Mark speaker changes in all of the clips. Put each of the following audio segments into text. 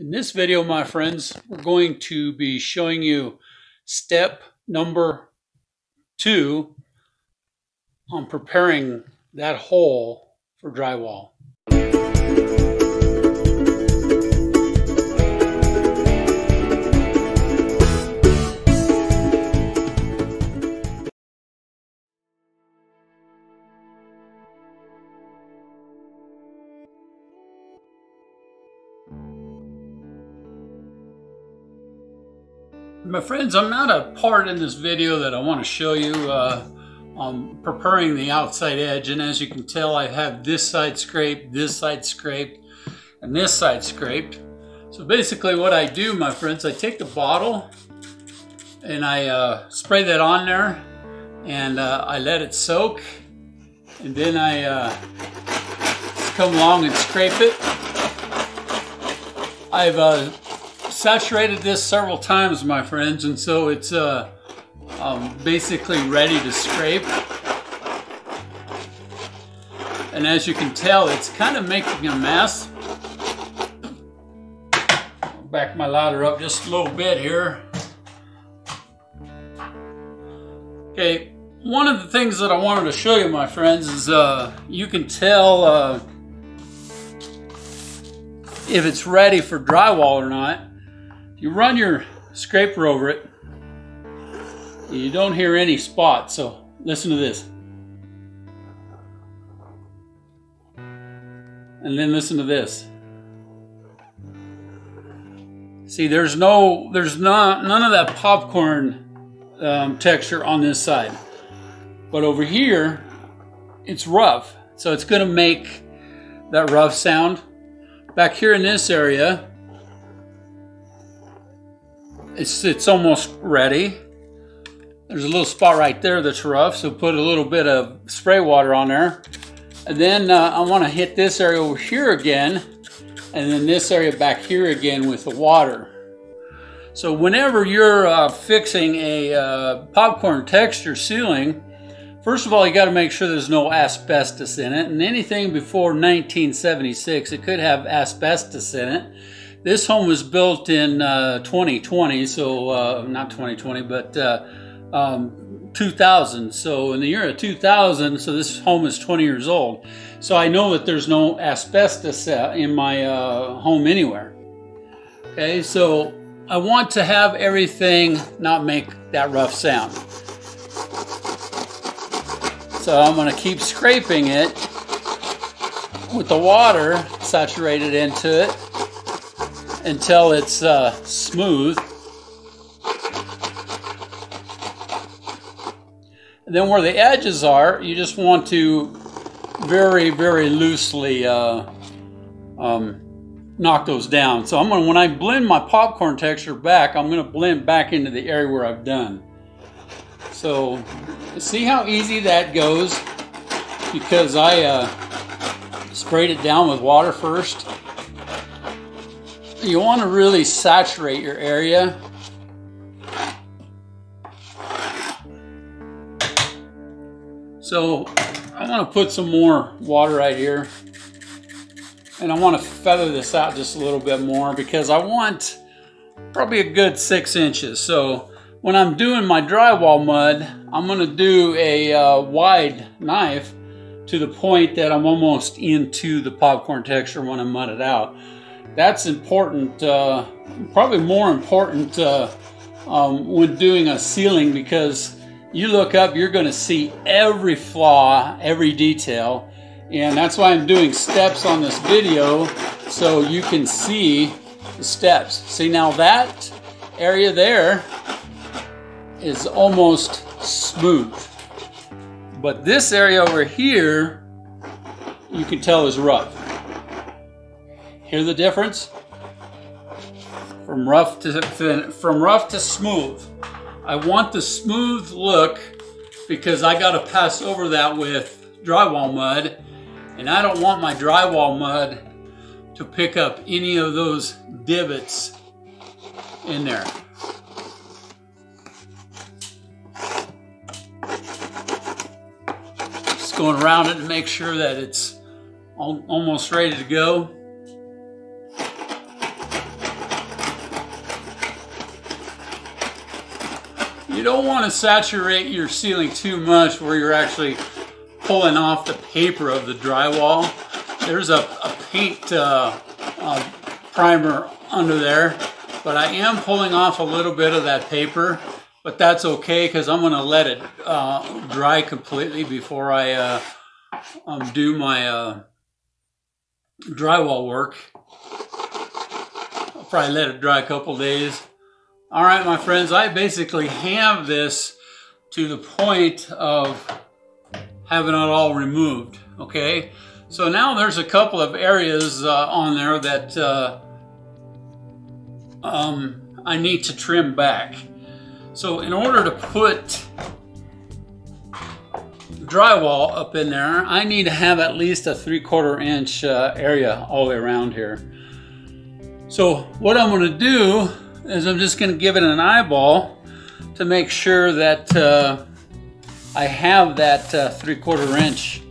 Speaker 1: In this video, my friends, we're going to be showing you step number two on preparing that hole for drywall. My friends, I'm not a part in this video that I want to show you uh, on preparing the outside edge. And as you can tell, I have this side scraped, this side scraped, and this side scraped. So basically what I do, my friends, I take the bottle and I uh, spray that on there and uh, I let it soak. And then I uh, come along and scrape it. I've uh, saturated this several times, my friends, and so it's uh, um, basically ready to scrape. And as you can tell, it's kind of making a mess. Back my ladder up just a little bit here. Okay, one of the things that I wanted to show you, my friends, is uh, you can tell uh, if it's ready for drywall or not you run your scraper over it, you don't hear any spots. So listen to this. And then listen to this. See, there's no, there's not, none of that popcorn um, texture on this side. But over here, it's rough. So it's gonna make that rough sound. Back here in this area, it's, it's almost ready. There's a little spot right there that's rough, so put a little bit of spray water on there. And then uh, I want to hit this area over here again, and then this area back here again with the water. So whenever you're uh, fixing a uh, popcorn texture ceiling, first of all, you got to make sure there's no asbestos in it. And anything before 1976, it could have asbestos in it. This home was built in uh, 2020, so uh, not 2020, but uh, um, 2000. So in the year of 2000, so this home is 20 years old. So I know that there's no asbestos uh, in my uh, home anywhere. Okay, so I want to have everything not make that rough sound. So I'm going to keep scraping it with the water saturated into it until it's uh, smooth. And then where the edges are, you just want to very, very loosely uh, um, knock those down. So I'm gonna, when I blend my popcorn texture back, I'm gonna blend back into the area where I've done. So see how easy that goes? Because I uh, sprayed it down with water first you want to really saturate your area. So I want to put some more water right here. And I want to feather this out just a little bit more because I want probably a good six inches. So when I'm doing my drywall mud, I'm going to do a uh, wide knife to the point that I'm almost into the popcorn texture when I mud it out that's important, uh, probably more important uh, um, when doing a ceiling because you look up, you're going to see every flaw, every detail. And that's why I'm doing steps on this video so you can see the steps. See now that area there is almost smooth. But this area over here, you can tell is rough. Hear the difference? From rough to thin, from rough to smooth. I want the smooth look because I got to pass over that with drywall mud and I don't want my drywall mud to pick up any of those divots in there. Just going around it to make sure that it's almost ready to go. You don't want to saturate your ceiling too much where you're actually pulling off the paper of the drywall. There's a, a paint uh, uh, primer under there, but I am pulling off a little bit of that paper, but that's okay because I'm going to let it uh, dry completely before I uh, um, do my uh, drywall work. I'll probably let it dry a couple days. All right, my friends, I basically have this to the point of having it all removed, okay? So now there's a couple of areas uh, on there that uh, um, I need to trim back. So in order to put drywall up in there, I need to have at least a three quarter inch uh, area all the way around here. So what I'm gonna do is I'm just gonna give it an eyeball to make sure that uh, I have that uh, three quarter inch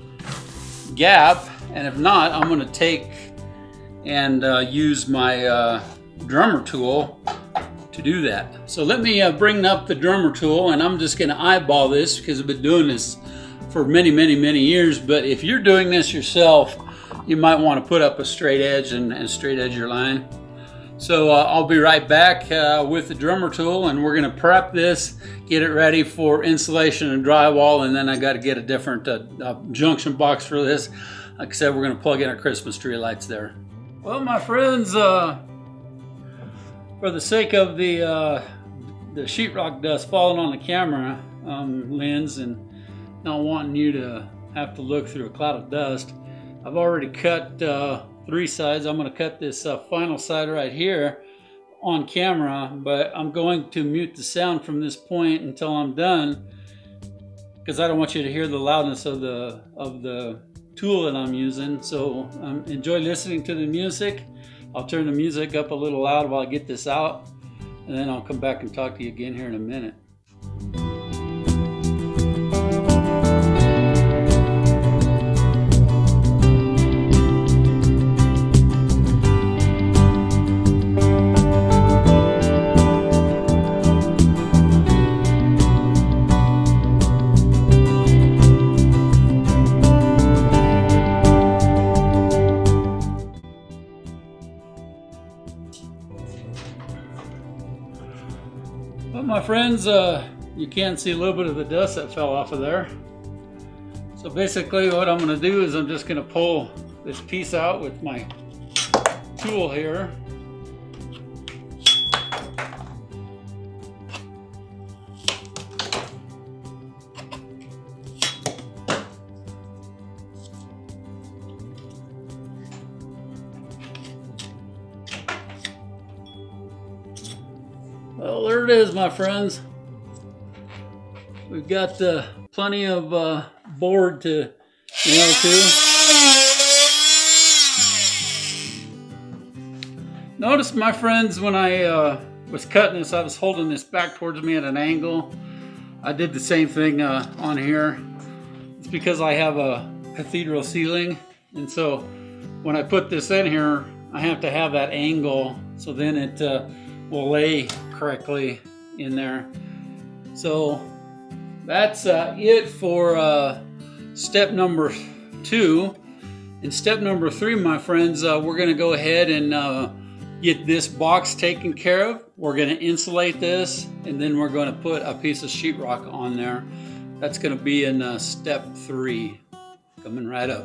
Speaker 1: gap. And if not, I'm gonna take and uh, use my uh, Dremel tool to do that. So let me uh, bring up the Dremel tool and I'm just gonna eyeball this because I've been doing this for many, many, many years. But if you're doing this yourself, you might want to put up a straight edge and, and straight edge your line. So uh, I'll be right back uh, with the Dremel tool and we're to prep this, get it ready for insulation and drywall, and then I got to get a different uh, uh, junction box for this. Like I said, we're to plug in our Christmas tree lights there. Well, my friends, uh, for the sake of the uh, the sheetrock dust falling on the camera um, lens and not wanting you to have to look through a cloud of dust. I've already cut three sides. I'm going to cut this uh, final side right here on camera, but I'm going to mute the sound from this point until I'm done because I don't want you to hear the loudness of the of the tool that I'm using. So um, enjoy listening to the music. I'll turn the music up a little loud while I get this out, and then I'll come back and talk to you again here in a minute. My friends, uh, you can see a little bit of the dust that fell off of there. So basically what I'm going to do is I'm just going to pull this piece out with my tool here. Well, there it is, my friends. We've got uh, plenty of uh, board to nail to. Notice, my friends, when I uh, was cutting this, I was holding this back towards me at an angle. I did the same thing uh, on here. It's because I have a cathedral ceiling, and so when I put this in here, I have to have that angle so then it uh, will lay correctly in there. So that's uh, it for uh, step number two. In step number three, my friends, uh, we're going to go ahead and uh, get this box taken care of. We're going to insulate this and then we're going to put a piece of sheetrock on there. That's going to be in uh, step three. Coming right up.